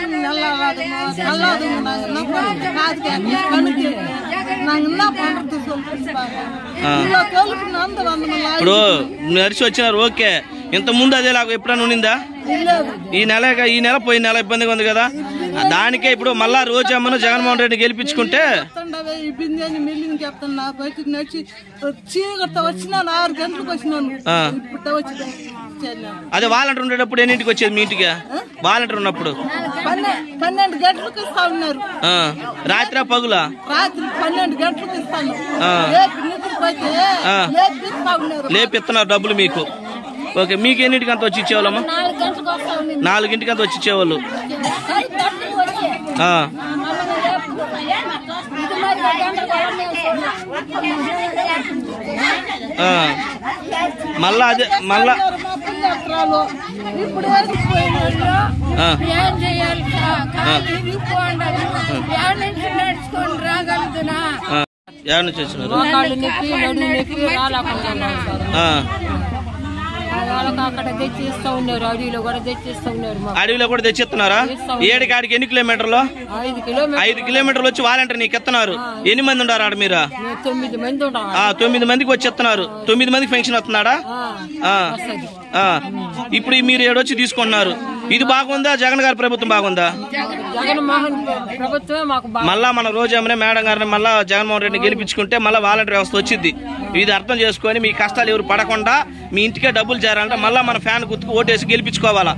காது நல்லா இல்லாதமா நல்லாது நாங்க என்ன பண்றது காது கேட்கல கண்ணு கேட்கல நாங்க என்ன பண்றது சொல்லிட்டு ఇలా తోలుకుని అందరూ అందరం ఇప్పుడు నడిచి వచ్చినారు ఓకే ఇంత ముందు అదేలాగా ఎప్పుడైనా ఉండిందా లేదు ఈ నెల ఈ నెల పోయిన నెల ఇబ్బందిగా ఉంది కదా ఆ దానికే ఇప్పుడు మళ్ళా రోజమ్మను జగన్మోహన్ రెడ్డి గెలిపించుకుంటే చెప్తుండవే ఈ బిందెని మిల్లింగ్ చెప్తున్నా బయటకు నడిచి చీకటితో వచ్చినాను ఆరు గంటలకు వచ్చినాను ఆ. ఇప్పుడు వచ్చి అదే వాలంటీర్ ఉండేటప్పుడు ఎన్నింటికి వచ్చేది మీ ఇంటికి వాలంటీర్ ఉన్నప్పుడు పన్నె పన్నెండు గంటలకు ఇస్తా ఉన్నారు. రాత్రా పగులా? రాత్రి పన్నెండు గంటలకు ఇస్తాను లేపిస్తున్నారు డబ్బులు మీకు. ఓకే మీకు ఎన్నింటికి అంత వచ్చి ఇచ్చేవాళ్ళమ్మా? నాలుగింటికి అంత వచ్చి ఇచ్చేవాళ్ళు. మళ్ళా అదే మళ్ళా ఏం చేయాలి? నుంచి నడుచుకొని రాగలుగుతున్నా. ఎక్కడి నుంచి వచ్చినారు వాళ్ళకి అక్కడ తెచ్చిస్తూ ఉన్నారు అడవిలో కూడా తెచ్చిస్తూ ఉన్నారు మాకు. అడవిలో కూడా తెచ్చిస్తున్నారా? ఏడికి ఆడికి ఎన్ని కిలోమీటర్లు? ఐదు కిలోమీటర్ ఐదు కిలోమీటర్లు వచ్చి వాలంటీర్ నీకు ఎత్తున్నారు. ఎన్ని మంది ఉన్నారు ఆడ మీరు? మేము తొమ్మిది మంది తొమ్మిది మందికి వచ్చి ఎత్తున్నారు. తొమ్మిది మందికి పెన్షన్ వస్తున్నాడా. ఇప్పుడు మీరు ఏడొచ్చి తీసుకుంటున్నారు. ఇది బాగుందా? జగన్ గారి ప్రభుత్వం బాగుందా? మళ్ళా మన రోజమ్మనే మేడం గారిని మళ్ళా జగన్మోహన్ రెడ్డిని గెలిపించుకుంటే మళ్ళా వాలంటీర్ వ్యవస్థ వచ్చింది ఇది అర్థం చేసుకొని మీ కష్టాలు ఎవరు పడకుండా మీ ఇంటికే డబ్బులు చేరాలంటే మళ్ళా మన ఫ్యాన్ గుర్తుకు ఓటేసి గెలిపించుకోవాలా?